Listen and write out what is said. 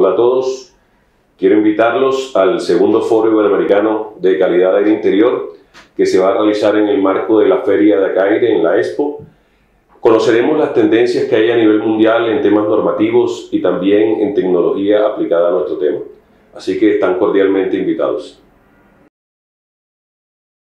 Hola a todos, quiero invitarlos al segundo Foro Iberoamericano de Calidad de Aire Interior que se va a realizar en el marco de la Feria de Acaire en la Expo. Conoceremos las tendencias que hay a nivel mundial en temas normativos y también en tecnología aplicada a nuestro tema. Así que están cordialmente invitados.